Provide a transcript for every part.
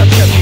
up, up, up.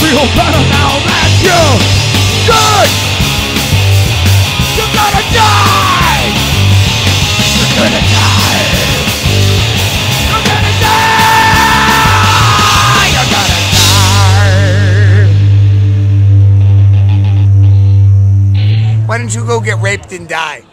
feel better now that you're good. Die. You're gonna die. You're gonna die. You're gonna die. Why don't you go get raped and die?